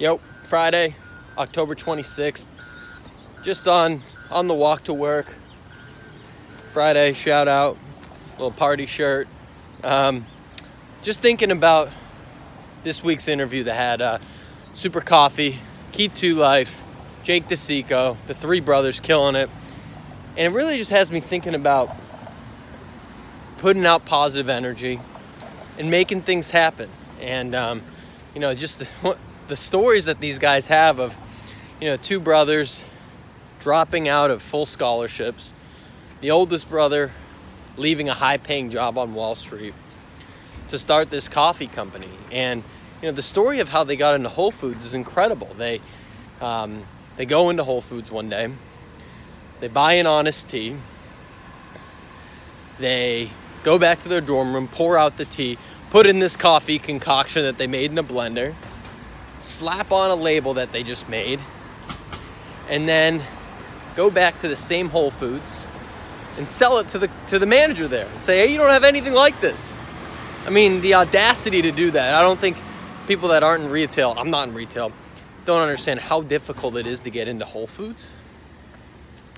Yep, Friday, October 26th. Just on on the walk to work. Friday, shout out, little party shirt. Um, just thinking about this week's interview that had uh, Super Coffee, Kitu Life, Jake DeCicco, the three brothers killing it. And it really just has me thinking about putting out positive energy and making things happen. And, um, you know, just the, stories that these guys have of, you know, two brothers dropping out of full scholarships, the oldest brother leaving a high paying job on Wall Street to start this coffee company. And, you know, the story of how they got into Whole Foods is incredible. They, um, they go into Whole Foods one day, they buy an honest tea, they go back to their dorm room, pour out the tea, put in this coffee concoction that they made in a blender, slap on a label that they just made, and then go back to the same Whole Foods and sell it to the to the manager there and say, "Hey, you don't have anything like this." I mean, the audacity to do that. I don't think people that aren't in retail, I'm not in retail, don't understand how difficult it is to get into Whole Foods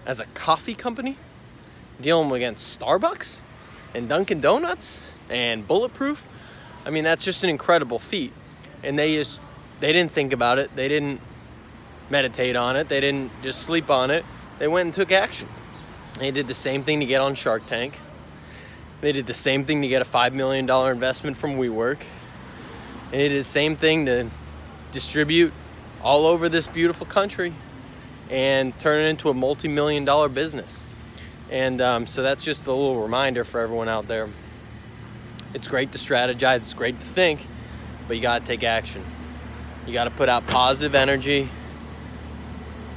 as a coffee company, dealing against Starbucks and Dunkin' Donuts and Bulletproof. I mean, that's just an incredible feat. And they just they didn't think about it. They didn't meditate on it. They didn't just sleep on it. They went and took action. They did the same thing to get on Shark Tank. They did the same thing to get a $5 million investment from WeWork. And they did the same thing to distribute all over this beautiful country and turn it into a multi-million dollar business. And um, so that's just a little reminder for everyone out there. It's great to strategize, it's great to think, but you gotta take action. You gotta put out positive energy.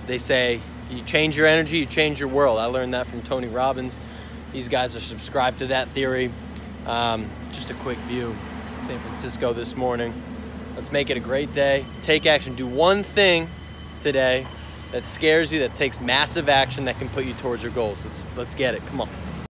They say you change your energy, you change your world. I learned that from Tony Robbins. These guys are subscribed to that theory. Um, just a quick view. San Francisco this morning. Let's make it a great day. Take action. Do one thing today that scares you, that takes massive action that can put you towards your goals. Let's let's get it. Come on.